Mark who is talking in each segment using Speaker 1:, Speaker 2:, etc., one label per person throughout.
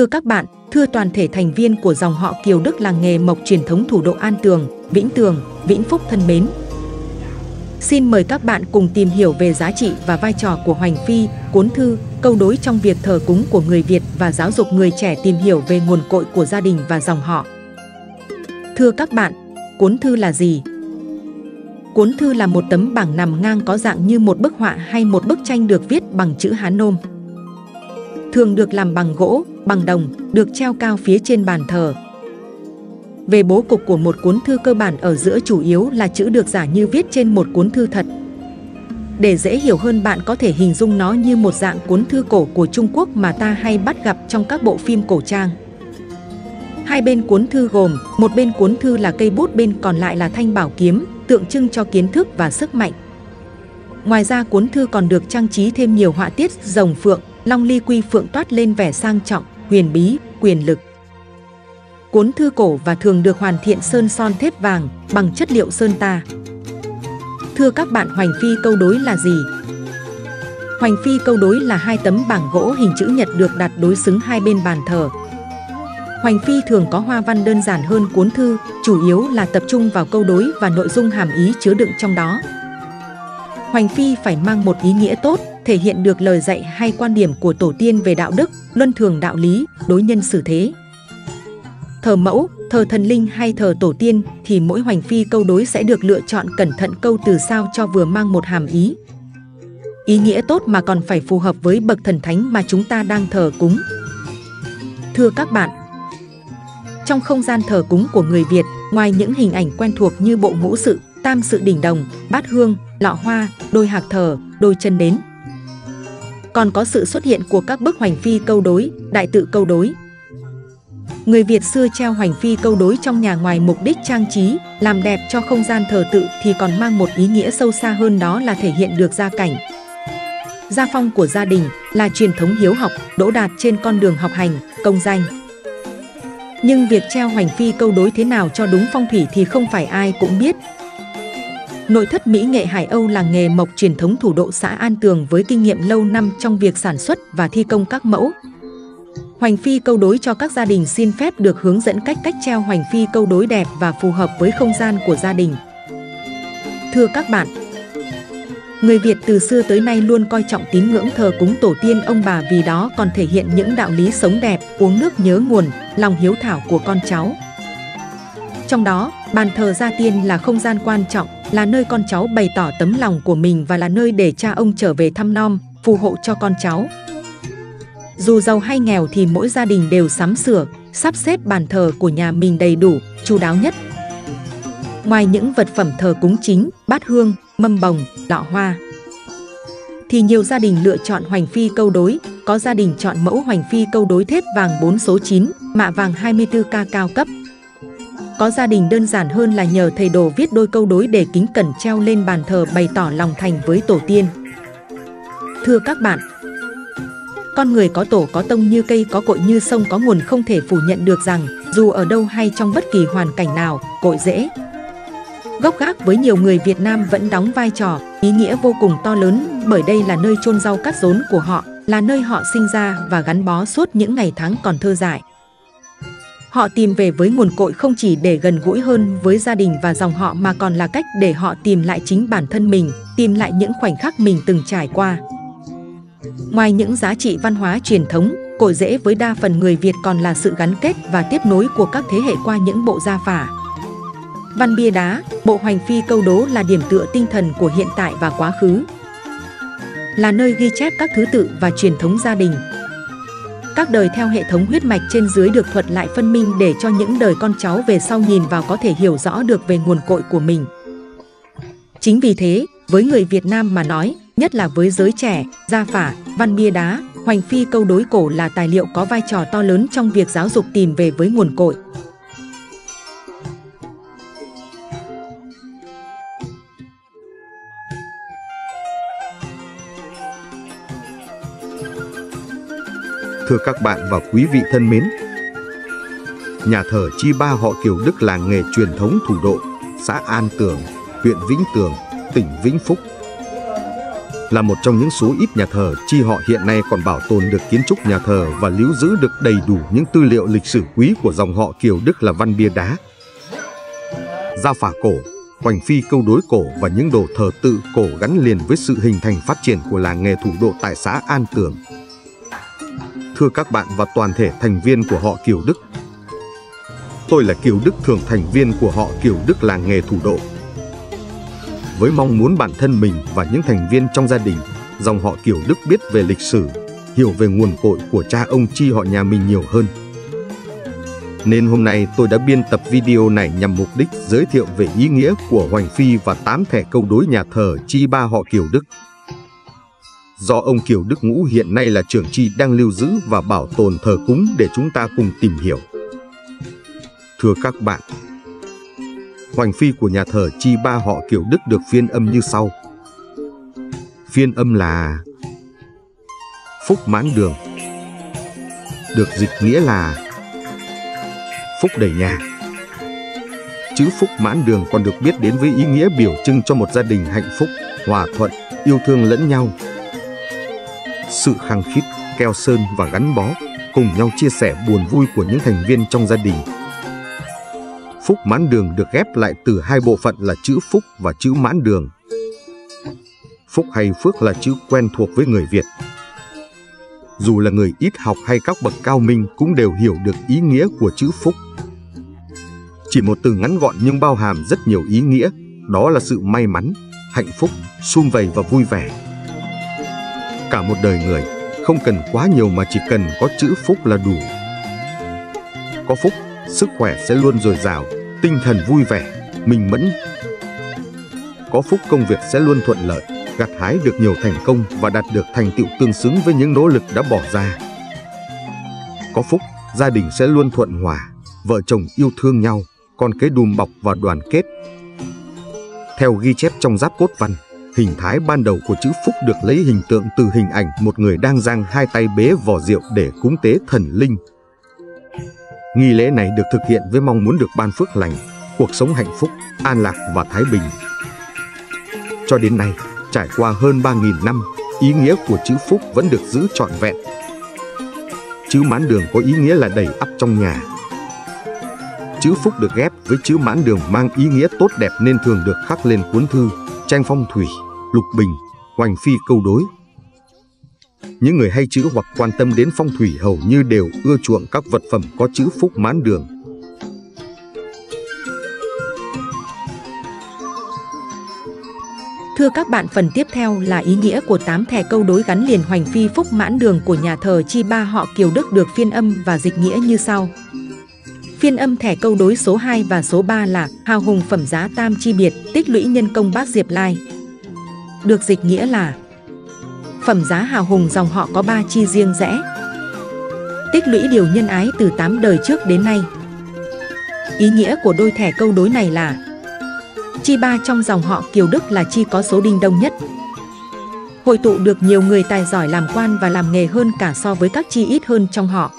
Speaker 1: Thưa các bạn, thưa toàn thể thành viên của dòng họ Kiều Đức làng nghề mộc truyền thống thủ độ An Tường, Vĩnh Tường, Vĩnh Phúc thân mến. Xin mời các bạn cùng tìm hiểu về giá trị và vai trò của Hoành Phi, cuốn thư, câu đối trong việc thờ cúng của người Việt và giáo dục người trẻ tìm hiểu về nguồn cội của gia đình và dòng họ. Thưa các bạn, cuốn thư là gì? Cuốn thư là một tấm bảng nằm ngang có dạng như một bức họa hay một bức tranh được viết bằng chữ Hán nôm. Thường được làm bằng gỗ, bằng đồng, được treo cao phía trên bàn thờ. Về bố cục của một cuốn thư cơ bản ở giữa chủ yếu là chữ được giả như viết trên một cuốn thư thật. Để dễ hiểu hơn bạn có thể hình dung nó như một dạng cuốn thư cổ của Trung Quốc mà ta hay bắt gặp trong các bộ phim cổ trang. Hai bên cuốn thư gồm, một bên cuốn thư là cây bút bên còn lại là thanh bảo kiếm, tượng trưng cho kiến thức và sức mạnh. Ngoài ra cuốn thư còn được trang trí thêm nhiều họa tiết rồng phượng, long ly quy phượng toát lên vẻ sang trọng, huyền bí, quyền lực. Cuốn thư cổ và thường được hoàn thiện sơn son thép vàng bằng chất liệu sơn ta. Thưa các bạn Hoành Phi câu đối là gì? Hoành Phi câu đối là hai tấm bảng gỗ hình chữ nhật được đặt đối xứng hai bên bàn thờ. Hoành Phi thường có hoa văn đơn giản hơn cuốn thư, chủ yếu là tập trung vào câu đối và nội dung hàm ý chứa đựng trong đó. Hoành Phi phải mang một ý nghĩa tốt, thể hiện được lời dạy hay quan điểm của tổ tiên về đạo đức, luân thường đạo lý, đối nhân xử thế. Thờ mẫu, thờ thần linh hay thờ tổ tiên thì mỗi hoành phi câu đối sẽ được lựa chọn cẩn thận câu từ sao cho vừa mang một hàm ý. Ý nghĩa tốt mà còn phải phù hợp với bậc thần thánh mà chúng ta đang thờ cúng. Thưa các bạn, trong không gian thờ cúng của người Việt, ngoài những hình ảnh quen thuộc như bộ ngũ sự, tam sự đỉnh đồng, bát hương, lọ hoa, đôi hạc thờ, đôi chân nến, còn có sự xuất hiện của các bức hoành phi câu đối, đại tự câu đối. Người Việt xưa treo hoành phi câu đối trong nhà ngoài mục đích trang trí, làm đẹp cho không gian thờ tự thì còn mang một ý nghĩa sâu xa hơn đó là thể hiện được gia cảnh. Gia phong của gia đình là truyền thống hiếu học, đỗ đạt trên con đường học hành, công danh. Nhưng việc treo hoành phi câu đối thế nào cho đúng phong thủy thì không phải ai cũng biết, Nội thất Mỹ nghệ Hải Âu là nghề mộc truyền thống thủ độ xã An Tường với kinh nghiệm lâu năm trong việc sản xuất và thi công các mẫu. Hoành phi câu đối cho các gia đình xin phép được hướng dẫn cách cách treo hoành phi câu đối đẹp và phù hợp với không gian của gia đình. Thưa các bạn, Người Việt từ xưa tới nay luôn coi trọng tín ngưỡng thờ cúng tổ tiên ông bà vì đó còn thể hiện những đạo lý sống đẹp, uống nước nhớ nguồn, lòng hiếu thảo của con cháu. Trong đó, bàn thờ gia tiên là không gian quan trọng, là nơi con cháu bày tỏ tấm lòng của mình và là nơi để cha ông trở về thăm nom, phù hộ cho con cháu. Dù giàu hay nghèo thì mỗi gia đình đều sắm sửa, sắp xếp bàn thờ của nhà mình đầy đủ, chu đáo nhất. Ngoài những vật phẩm thờ cúng chính, bát hương, mâm bồng, lọ hoa, thì nhiều gia đình lựa chọn hoành phi câu đối, có gia đình chọn mẫu hoành phi câu đối thép vàng 4 số 9, mạ vàng 24K cao cấp. Có gia đình đơn giản hơn là nhờ thầy đồ viết đôi câu đối để kính cẩn treo lên bàn thờ bày tỏ lòng thành với tổ tiên. Thưa các bạn, con người có tổ có tông như cây có cội như sông có nguồn không thể phủ nhận được rằng dù ở đâu hay trong bất kỳ hoàn cảnh nào, cội dễ. Gốc gác với nhiều người Việt Nam vẫn đóng vai trò, ý nghĩa vô cùng to lớn bởi đây là nơi chôn rau cắt rốn của họ, là nơi họ sinh ra và gắn bó suốt những ngày tháng còn thơ dại. Họ tìm về với nguồn cội không chỉ để gần gũi hơn với gia đình và dòng họ mà còn là cách để họ tìm lại chính bản thân mình, tìm lại những khoảnh khắc mình từng trải qua. Ngoài những giá trị văn hóa truyền thống, cội rễ với đa phần người Việt còn là sự gắn kết và tiếp nối của các thế hệ qua những bộ gia phả. Văn bia đá, bộ hoành phi câu đố là điểm tựa tinh thần của hiện tại và quá khứ. Là nơi ghi chép các thứ tự và truyền thống gia đình, các đời theo hệ thống huyết mạch trên dưới được thuật lại phân minh để cho những đời con cháu về sau nhìn vào có thể hiểu rõ được về nguồn cội của mình. Chính vì thế, với người Việt Nam mà nói, nhất là với giới trẻ, gia phả, văn bia đá, hoành phi câu đối cổ là tài liệu có vai trò to lớn trong việc giáo dục tìm về với nguồn cội.
Speaker 2: Thưa các bạn và quý vị thân mến, nhà thờ Chi Ba họ Kiều Đức làng nghề truyền thống thủ độ, xã An Tường, huyện Vĩnh Tường, tỉnh Vĩnh Phúc. là một trong những số ít nhà thờ chi họ hiện nay còn bảo tồn được kiến trúc nhà thờ và lưu giữ được đầy đủ những tư liệu lịch sử quý của dòng họ Kiều Đức là văn bia đá. Gia phả cổ, hoành phi câu đối cổ và những đồ thờ tự cổ gắn liền với sự hình thành phát triển của làng nghề thủ độ tại xã An Tường. Thưa các bạn và toàn thể thành viên của họ Kiều Đức, tôi là Kiều Đức thường thành viên của họ Kiều Đức làng nghề thủ độ với mong muốn bản thân mình và những thành viên trong gia đình, dòng họ Kiều Đức biết về lịch sử, hiểu về nguồn cội của cha ông chi họ nhà mình nhiều hơn. Nên hôm nay tôi đã biên tập video này nhằm mục đích giới thiệu về ý nghĩa của Hoành Phi và tám thẻ câu đối nhà thờ chi ba họ Kiều Đức. Do ông Kiều Đức Ngũ hiện nay là trưởng chi đang lưu giữ và bảo tồn thờ cúng để chúng ta cùng tìm hiểu. Thưa các bạn, Hoành phi của nhà thờ chi ba họ Kiều Đức được phiên âm như sau. Phiên âm là Phúc mãn đường Được dịch nghĩa là Phúc đầy nhà Chữ Phúc mãn đường còn được biết đến với ý nghĩa biểu trưng cho một gia đình hạnh phúc, hòa thuận, yêu thương lẫn nhau. Sự khăng khít, keo sơn và gắn bó cùng nhau chia sẻ buồn vui của những thành viên trong gia đình Phúc mãn đường được ghép lại từ hai bộ phận là chữ phúc và chữ mãn đường. Phúc hay phước là chữ quen thuộc với người Việt. Dù là người ít học hay các bậc cao minh cũng đều hiểu được ý nghĩa của chữ phúc. Chỉ một từ ngắn gọn nhưng bao hàm rất nhiều ý nghĩa, đó là sự may mắn, hạnh phúc, sum vầy và vui vẻ. Cả một đời người, không cần quá nhiều mà chỉ cần có chữ phúc là đủ. Có phúc, sức khỏe sẽ luôn dồi dào, tinh thần vui vẻ, minh mẫn. Có phúc công việc sẽ luôn thuận lợi, gặt hái được nhiều thành công và đạt được thành tựu tương xứng với những nỗ lực đã bỏ ra. Có phúc, gia đình sẽ luôn thuận hòa, vợ chồng yêu thương nhau, con cái đùm bọc và đoàn kết. Theo ghi chép trong giáp cốt văn, hình thái ban đầu của chữ phúc được lấy hình tượng từ hình ảnh một người đang giang hai tay bế vò rượu để cúng tế thần linh Nghi lễ này được thực hiện với mong muốn được ban phước lành, cuộc sống hạnh phúc, an lạc và thái bình. Cho đến nay, trải qua hơn 3.000 năm, ý nghĩa của chữ phúc vẫn được giữ trọn vẹn. Chữ mãn đường có ý nghĩa là đầy ắp trong nhà. Chữ phúc được ghép với chữ mãn đường mang ý nghĩa tốt đẹp nên thường được khắc lên cuốn thư, tranh phong thủy, lục bình, hoành phi câu đối, những người hay chữ hoặc quan tâm đến phong thủy hầu như đều ưa chuộng các vật phẩm có chữ phúc mãn đường.
Speaker 1: Thưa các bạn, phần tiếp theo là ý nghĩa của tám thẻ câu đối gắn liền hoành phi phúc mãn đường của nhà thờ Chi Ba họ Kiều Đức được phiên âm và dịch nghĩa như sau. Phiên âm thẻ câu đối số 2 và số 3 là Hào hùng phẩm giá tam chi biệt, tích lũy nhân công bác Diệp Lai. Được dịch nghĩa là phẩm giá hào hùng dòng họ có ba chi riêng rẽ. Tích lũy điều nhân ái từ 8 đời trước đến nay. Ý nghĩa của đôi thẻ câu đối này là Chi ba trong dòng họ Kiều Đức là chi có số đinh đông nhất. Hội tụ được nhiều người tài giỏi làm quan và làm nghề hơn cả so với các chi ít hơn trong họ.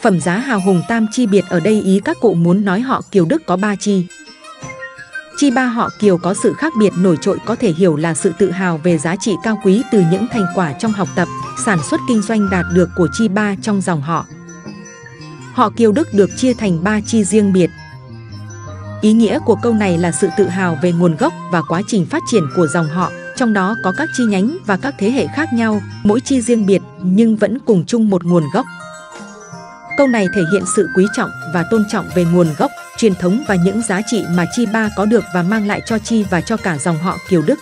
Speaker 1: Phẩm giá hào hùng tam chi biệt ở đây ý các cụ muốn nói họ Kiều Đức có ba chi. Chi ba họ Kiều có sự khác biệt nổi trội có thể hiểu là sự tự hào về giá trị cao quý từ những thành quả trong học tập, sản xuất kinh doanh đạt được của chi ba trong dòng họ. Họ Kiều Đức được chia thành ba chi riêng biệt. Ý nghĩa của câu này là sự tự hào về nguồn gốc và quá trình phát triển của dòng họ, trong đó có các chi nhánh và các thế hệ khác nhau, mỗi chi riêng biệt nhưng vẫn cùng chung một nguồn gốc. Câu này thể hiện sự quý trọng và tôn trọng về nguồn gốc, truyền thống và những giá trị mà Chi Ba có được và mang lại cho Chi và cho cả dòng họ Kiều Đức.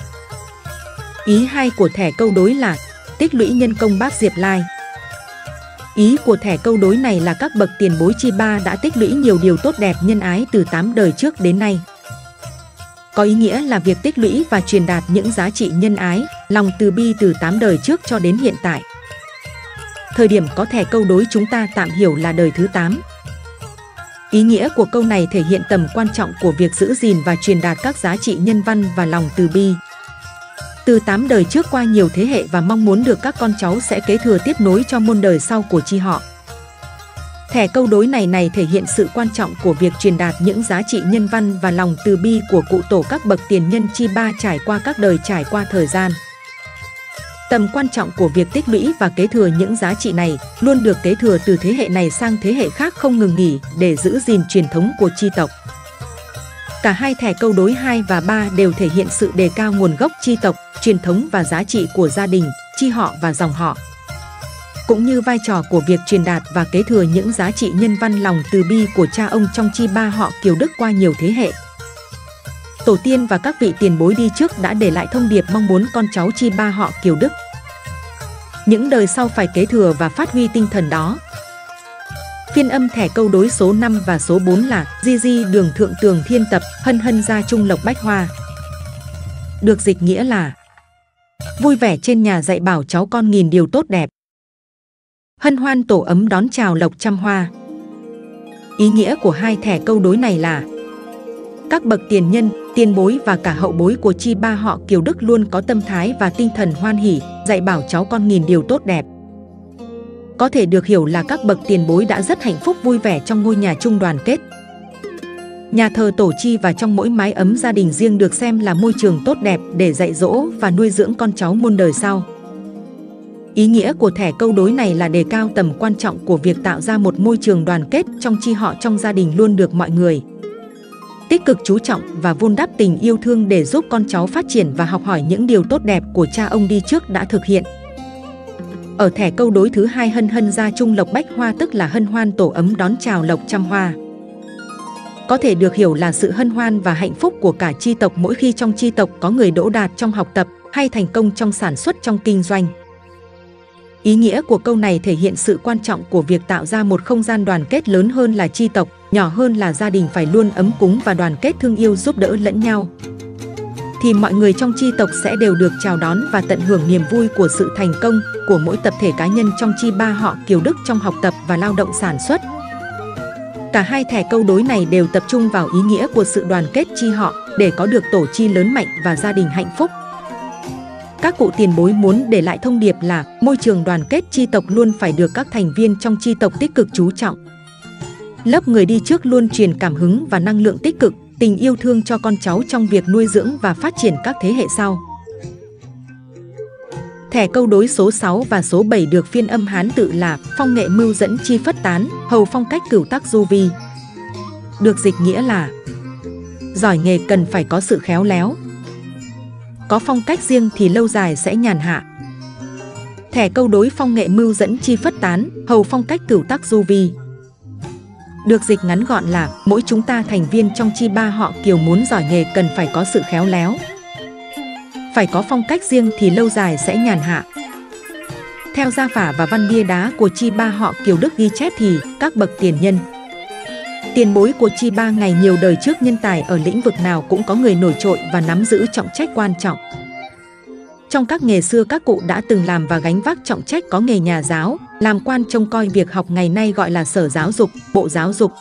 Speaker 1: Ý hai của thẻ câu đối là tích lũy nhân công bác Diệp Lai. Ý của thẻ câu đối này là các bậc tiền bối Chi Ba đã tích lũy nhiều điều tốt đẹp nhân ái từ 8 đời trước đến nay. Có ý nghĩa là việc tích lũy và truyền đạt những giá trị nhân ái, lòng từ bi từ 8 đời trước cho đến hiện tại. Thời điểm có thẻ câu đối chúng ta tạm hiểu là đời thứ 8. Ý nghĩa của câu này thể hiện tầm quan trọng của việc giữ gìn và truyền đạt các giá trị nhân văn và lòng từ bi. Từ 8 đời trước qua nhiều thế hệ và mong muốn được các con cháu sẽ kế thừa tiếp nối cho môn đời sau của chi họ. Thẻ câu đối này này thể hiện sự quan trọng của việc truyền đạt những giá trị nhân văn và lòng từ bi của cụ tổ các bậc tiền nhân chi ba trải qua các đời trải qua thời gian. Tầm quan trọng của việc tích lũy và kế thừa những giá trị này luôn được kế thừa từ thế hệ này sang thế hệ khác không ngừng nghỉ để giữ gìn truyền thống của chi tộc. Cả hai thẻ câu đối 2 và 3 đều thể hiện sự đề cao nguồn gốc chi tộc, truyền thống và giá trị của gia đình, chi họ và dòng họ. Cũng như vai trò của việc truyền đạt và kế thừa những giá trị nhân văn lòng từ bi của cha ông trong chi ba họ Kiều Đức qua nhiều thế hệ. Tổ tiên và các vị tiền bối đi trước đã để lại thông điệp mong muốn con cháu chi ba họ Kiều Đức. Những đời sau phải kế thừa và phát huy tinh thần đó. Phiên âm thẻ câu đối số 5 và số 4 là Di Di đường thượng tường thiên tập, hân hân gia trung lộc bách hoa. Được dịch nghĩa là Vui vẻ trên nhà dạy bảo cháu con nghìn điều tốt đẹp. Hân hoan tổ ấm đón chào lộc trăm hoa. Ý nghĩa của hai thẻ câu đối này là các bậc tiền nhân, tiền bối và cả hậu bối của chi ba họ Kiều Đức luôn có tâm thái và tinh thần hoan hỷ, dạy bảo cháu con nghìn điều tốt đẹp. Có thể được hiểu là các bậc tiền bối đã rất hạnh phúc vui vẻ trong ngôi nhà chung đoàn kết. Nhà thờ tổ chi và trong mỗi mái ấm gia đình riêng được xem là môi trường tốt đẹp để dạy dỗ và nuôi dưỡng con cháu muôn đời sau. Ý nghĩa của thẻ câu đối này là đề cao tầm quan trọng của việc tạo ra một môi trường đoàn kết trong chi họ trong gia đình luôn được mọi người tích cực chú trọng và vun đắp tình yêu thương để giúp con cháu phát triển và học hỏi những điều tốt đẹp của cha ông đi trước đã thực hiện. Ở thẻ câu đối thứ hai hân hân gia trung lộc bách hoa tức là hân hoan tổ ấm đón chào lộc trăm hoa. Có thể được hiểu là sự hân hoan và hạnh phúc của cả chi tộc mỗi khi trong chi tộc có người đỗ đạt trong học tập hay thành công trong sản xuất trong kinh doanh. Ý nghĩa của câu này thể hiện sự quan trọng của việc tạo ra một không gian đoàn kết lớn hơn là chi tộc, nhỏ hơn là gia đình phải luôn ấm cúng và đoàn kết thương yêu giúp đỡ lẫn nhau. Thì mọi người trong chi tộc sẽ đều được chào đón và tận hưởng niềm vui của sự thành công của mỗi tập thể cá nhân trong chi ba họ Kiều Đức trong học tập và lao động sản xuất. Cả hai thẻ câu đối này đều tập trung vào ý nghĩa của sự đoàn kết chi họ để có được tổ chi lớn mạnh và gia đình hạnh phúc. Các cụ tiền bối muốn để lại thông điệp là môi trường đoàn kết chi tộc luôn phải được các thành viên trong chi tộc tích cực chú trọng. Lớp người đi trước luôn truyền cảm hứng và năng lượng tích cực, tình yêu thương cho con cháu trong việc nuôi dưỡng và phát triển các thế hệ sau. Thẻ câu đối số 6 và số 7 được phiên âm Hán tự là phong nghệ mưu dẫn chi phất tán, hầu phong cách cửu tác du vi. Được dịch nghĩa là giỏi nghề cần phải có sự khéo léo, có phong cách riêng thì lâu dài sẽ nhàn hạ. Thẻ câu đối phong nghệ mưu dẫn chi phất tán, hầu phong cách cửu tác du vi. Được dịch ngắn gọn là mỗi chúng ta thành viên trong chi ba họ kiều muốn giỏi nghề cần phải có sự khéo léo. Phải có phong cách riêng thì lâu dài sẽ nhàn hạ. Theo gia phả và văn bia đá của chi ba họ Kiều Đức ghi chép thì các bậc tiền nhân, Tiền bối của Chi Ba ngày nhiều đời trước nhân tài ở lĩnh vực nào cũng có người nổi trội và nắm giữ trọng trách quan trọng. Trong các nghề xưa các cụ đã từng làm và gánh vác trọng trách có nghề nhà giáo, làm quan trông coi việc học ngày nay gọi là sở giáo dục, bộ giáo dục.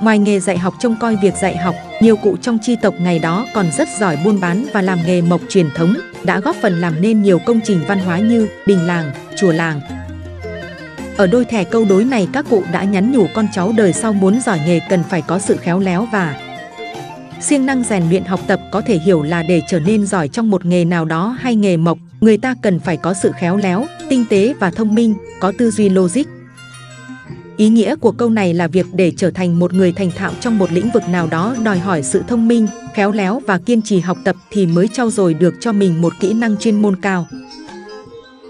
Speaker 1: Ngoài nghề dạy học trông coi việc dạy học, nhiều cụ trong chi tộc ngày đó còn rất giỏi buôn bán và làm nghề mộc truyền thống, đã góp phần làm nên nhiều công trình văn hóa như đình làng, chùa làng, ở đôi thẻ câu đối này các cụ đã nhắn nhủ con cháu đời sau muốn giỏi nghề cần phải có sự khéo léo và siêng năng rèn luyện học tập có thể hiểu là để trở nên giỏi trong một nghề nào đó hay nghề mộc, người ta cần phải có sự khéo léo, tinh tế và thông minh, có tư duy logic. Ý nghĩa của câu này là việc để trở thành một người thành thạo trong một lĩnh vực nào đó đòi hỏi sự thông minh, khéo léo và kiên trì học tập thì mới trau dồi được cho mình một kỹ năng chuyên môn cao.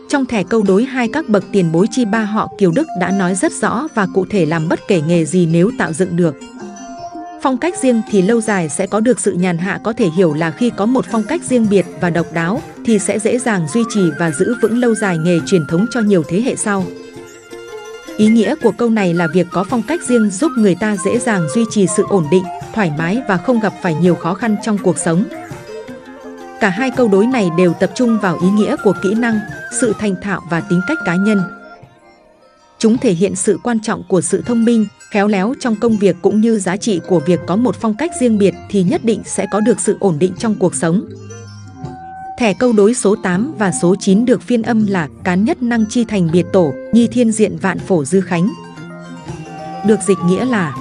Speaker 1: Trong thẻ câu đối hai các bậc tiền bối chi ba họ Kiều Đức đã nói rất rõ và cụ thể làm bất kể nghề gì nếu tạo dựng được. Phong cách riêng thì lâu dài sẽ có được sự nhàn hạ có thể hiểu là khi có một phong cách riêng biệt và độc đáo thì sẽ dễ dàng duy trì và giữ vững lâu dài nghề truyền thống cho nhiều thế hệ sau. Ý nghĩa của câu này là việc có phong cách riêng giúp người ta dễ dàng duy trì sự ổn định, thoải mái và không gặp phải nhiều khó khăn trong cuộc sống. Cả hai câu đối này đều tập trung vào ý nghĩa của kỹ năng, sự thành thạo và tính cách cá nhân. Chúng thể hiện sự quan trọng của sự thông minh, khéo léo trong công việc cũng như giá trị của việc có một phong cách riêng biệt thì nhất định sẽ có được sự ổn định trong cuộc sống. Thẻ câu đối số 8 và số 9 được phiên âm là cán nhất năng chi thành biệt tổ, nhi thiên diện vạn phổ dư khánh. Được dịch nghĩa là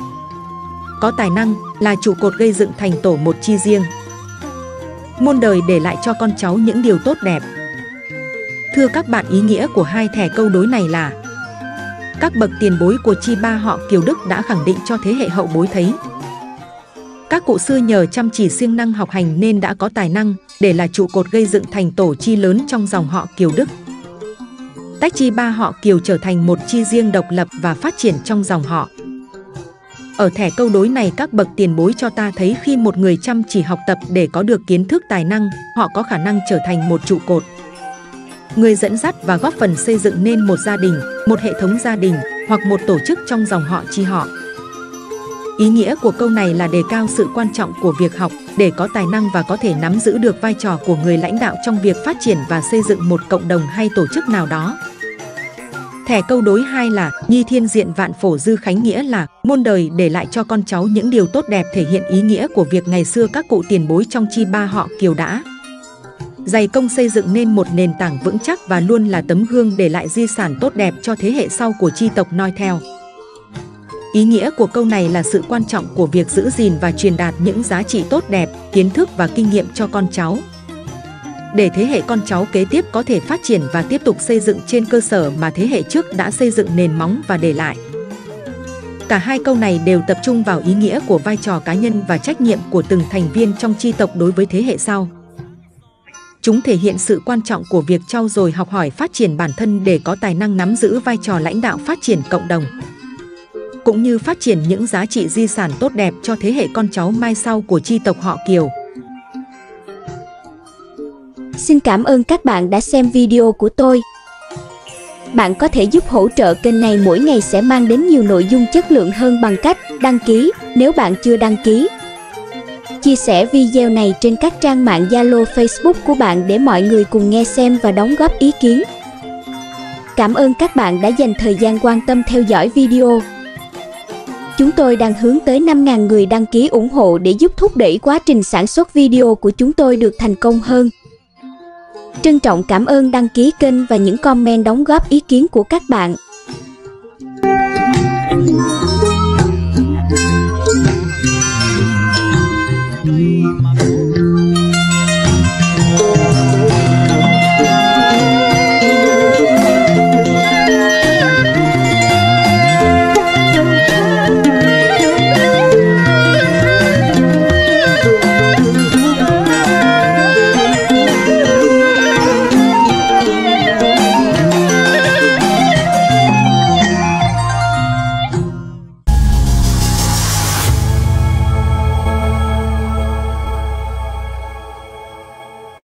Speaker 1: có tài năng là trụ cột gây dựng thành tổ một chi riêng muôn đời để lại cho con cháu những điều tốt đẹp. Thưa các bạn ý nghĩa của hai thẻ câu đối này là các bậc tiền bối của chi ba họ Kiều Đức đã khẳng định cho thế hệ hậu bối thấy Các cụ xưa nhờ chăm chỉ siêng năng học hành nên đã có tài năng để là trụ cột gây dựng thành tổ chi lớn trong dòng họ Kiều Đức tách chi ba họ Kiều trở thành một chi riêng độc lập và phát triển trong dòng họ. Ở thẻ câu đối này các bậc tiền bối cho ta thấy khi một người chăm chỉ học tập để có được kiến thức tài năng, họ có khả năng trở thành một trụ cột. Người dẫn dắt và góp phần xây dựng nên một gia đình, một hệ thống gia đình hoặc một tổ chức trong dòng họ chi họ. Ý nghĩa của câu này là đề cao sự quan trọng của việc học để có tài năng và có thể nắm giữ được vai trò của người lãnh đạo trong việc phát triển và xây dựng một cộng đồng hay tổ chức nào đó. Thẻ câu đối 2 là Nhi thiên diện vạn phổ dư khánh nghĩa là muôn đời để lại cho con cháu những điều tốt đẹp thể hiện ý nghĩa của việc ngày xưa các cụ tiền bối trong chi ba họ Kiều đã dày công xây dựng nên một nền tảng vững chắc và luôn là tấm gương để lại di sản tốt đẹp cho thế hệ sau của chi tộc noi theo. Ý nghĩa của câu này là sự quan trọng của việc giữ gìn và truyền đạt những giá trị tốt đẹp, kiến thức và kinh nghiệm cho con cháu, để thế hệ con cháu kế tiếp có thể phát triển và tiếp tục xây dựng trên cơ sở mà thế hệ trước đã xây dựng nền móng và để lại. Cả hai câu này đều tập trung vào ý nghĩa của vai trò cá nhân và trách nhiệm của từng thành viên trong chi tộc đối với thế hệ sau. Chúng thể hiện sự quan trọng của việc trau dồi học hỏi phát triển bản thân để có tài năng nắm giữ vai trò lãnh đạo phát triển cộng đồng cũng như phát triển những giá trị di sản tốt đẹp cho thế hệ con cháu mai sau của chi tộc họ Kiều.
Speaker 3: Xin cảm ơn các bạn đã xem video của tôi. Bạn có thể giúp hỗ trợ kênh này mỗi ngày sẽ mang đến nhiều nội dung chất lượng hơn bằng cách đăng ký nếu bạn chưa đăng ký. Chia sẻ video này trên các trang mạng Zalo, Facebook của bạn để mọi người cùng nghe xem và đóng góp ý kiến. Cảm ơn các bạn đã dành thời gian quan tâm theo dõi video. Chúng tôi đang hướng tới 5.000 người đăng ký ủng hộ để giúp thúc đẩy quá trình sản xuất video của chúng tôi được thành công hơn. Trân trọng cảm ơn đăng ký kênh và những comment đóng góp ý kiến của các bạn.